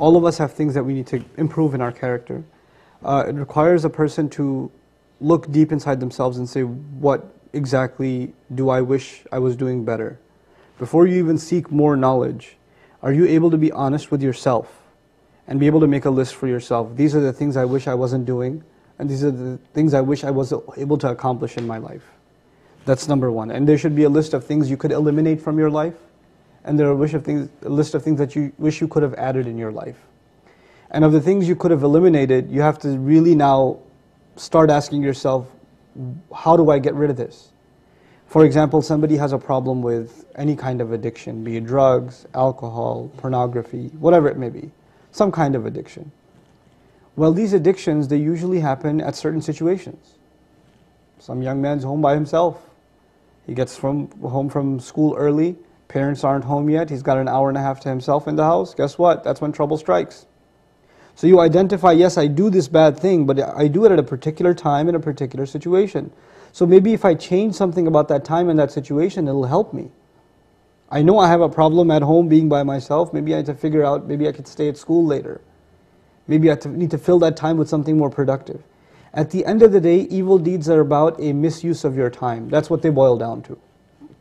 All of us have things that we need to improve in our character. Uh, it requires a person to look deep inside themselves and say, what exactly do I wish I was doing better? Before you even seek more knowledge, are you able to be honest with yourself and be able to make a list for yourself? These are the things I wish I wasn't doing, and these are the things I wish I was able to accomplish in my life. That's number one. And there should be a list of things you could eliminate from your life, and there are a, wish of things, a list of things that you wish you could have added in your life. And of the things you could have eliminated, you have to really now start asking yourself, how do I get rid of this? For example, somebody has a problem with any kind of addiction, be it drugs, alcohol, pornography, whatever it may be, some kind of addiction. Well, these addictions, they usually happen at certain situations. Some young man's home by himself. He gets from home from school early, parents aren't home yet, he's got an hour and a half to himself in the house. Guess what? That's when trouble strikes. So you identify, yes, I do this bad thing, but I do it at a particular time in a particular situation. So maybe if I change something about that time and that situation, it'll help me. I know I have a problem at home being by myself. Maybe I need to figure out, maybe I could stay at school later. Maybe I need to fill that time with something more productive. At the end of the day, evil deeds are about a misuse of your time. That's what they boil down to,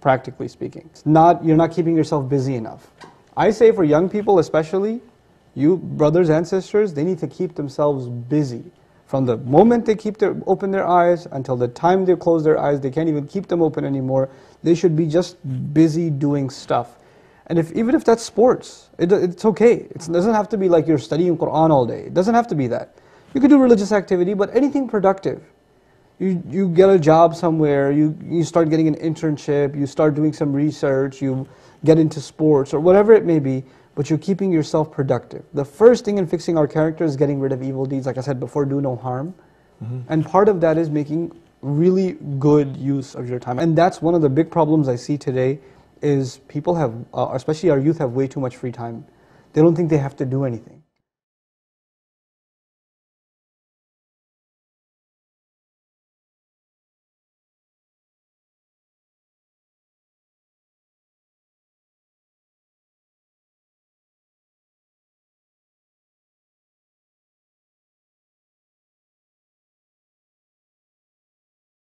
practically speaking. It's not, you're not keeping yourself busy enough. I say for young people especially, you brothers and sisters, they need to keep themselves busy. From the moment they keep their, open their eyes until the time they close their eyes, they can't even keep them open anymore. They should be just busy doing stuff. And if, even if that's sports, it, it's okay. It doesn't have to be like you're studying Quran all day. It doesn't have to be that. You could do religious activity, but anything productive. You, you get a job somewhere, you, you start getting an internship, you start doing some research, you get into sports, or whatever it may be but you're keeping yourself productive. The first thing in fixing our character is getting rid of evil deeds. Like I said before, do no harm. Mm-hmm. And part of that is making really good use of your time. And that's one of the big problems I see today is people have, uh, especially our youth, have way too much free time. They don't think they have to do anything.